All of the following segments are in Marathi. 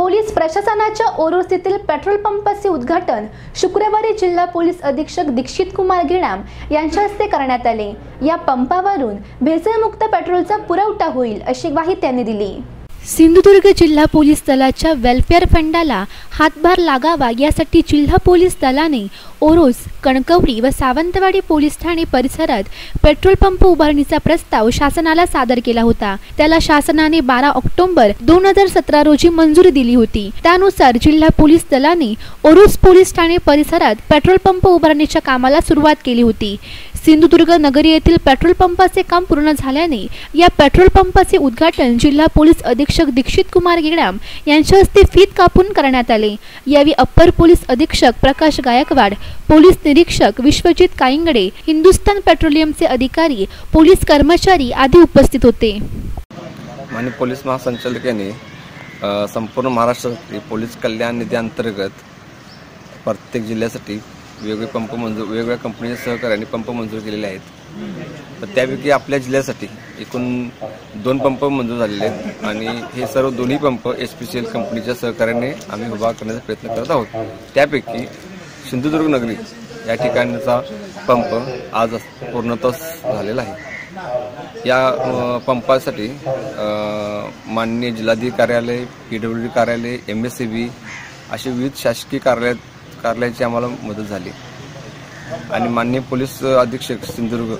पोलीस प्रशासनाच्या ओरोस पेट्रोल पंपाचे उद्घाटन शुक्रवारी जिल्हा पोलीस अधीक्षक दीक्षित कुमार गिणाम यांच्या हस्ते करण्यात आले. या पंपावरून भेसळमुक्त पेट्रोलचा पुरवठा होईल अशी ग्वाही त्यांनी दिली. सिंधुदुर्ग जिल्हा पोलीस दलाच्या वेलफेअर फंडाला हातभार लागावा यासाठी जिल्हा पोलीस दलाने ओरोस कणकवली व सावंतवाडी पोलीस ठाणे परिसरात पेट्रोल पंप उभारणीचा प्रस्ताव शासनाला सादर केला होता. त्याला शासनाने बारा ऑक्टोबर दोन हजार सतरा रोजी मंजुरी दिली होती. त्यानुसार जिल्हा पोलीस दलाने ओरोस पोलीस ठाणे परिसरात पेट्रोल पंप उभारणीच्या कामाला सुरुवात केली होती. सिंधुदुर्ग नगरी येथील पेट्रोल पंपाचे काम पूर्ण झाल्याने या पेट्रोल पंपाचे उद्घाटन जिल्हा पोलीस अधीक्षक दीक्षित कुमार गेडाम यांच्या हस्ते फीत कापून करण्यात आले. यावेळी अप्पर पोलीस अधीक्षक प्रकाश गायकवाड पोलीस निरीक्षक विश्वजित कायंगडे हिंदुस्थान पेट्रोलियमचे अधिकारी पोलीस कर्मचारी आदी उपस्थित होते. माननीय पोलीस महासंचालक यांनी संपूर्ण महाराष्ट्रासाठी पोलीस कल्याण निधी अंतर्गत प्रत्येक जिल्ह्यासाठी वेगवेगळे पंप मंजूर वेगवेगळ्या कंपनीच्या सहकार्याने पंप मंजूर केलेले आहेत. तर त्यापैकी आपल्या जिल्ह्यासाठी एकूण दोन पंप मंजूर झालेले आहेत आणि हे सर्व दोन्ही pump H P C L कंपनीच्या सहकार्याने आम्ही उभा करण्याचा प्रयत्न करत आहोत. त्यापैकी सिंधुदुर्ग नगरी या ठिकाणचा पंप आज पूर्णतः झालेला आहे. या पंपासाठी माननीय जिल्हाधिकारी कार्यालय पी डब्ल्यू डी कार्यालय एम एस सी बी अशी विविध शासकीय कार्यालयात कार्यालयाची आम्हाला मदत झाली. आणि माननीय पोलीस अधीक्षक सिंधुदुर्ग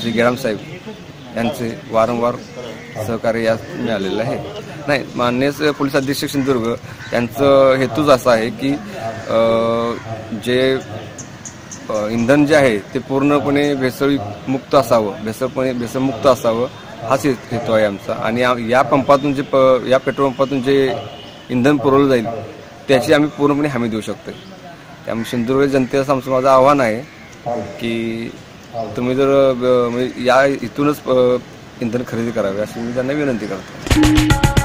श्री गेराम साहेब यांचे वारंवार सहकार्य यात मिळालेलं आहे. नाही माननीय पोलीस अधीक्षक सिंधुदुर्ग यांचं हेतूच असा आहे की जे इंधन जे आहे ते पूर्णपणे भेसळमुक्त असावं भेसळपणे भेसळमुक्त असावं हाच हे- हेतू आहे आमचा. आणि या पंपातून जे प- या पेट्रोल पंपातून जे इंधन पुरवलं जाईल त्याची आम्ही पूर्णपणे हमी देऊ शकतो त्यामुळे सिंधुदुर्ग जनतेचं आमचं माझं आव्हान आहे की तुम्ही जर म्हणजे या इथूनच इंधन खरेदी करावे अशी मी त्यांना विनंती करतो.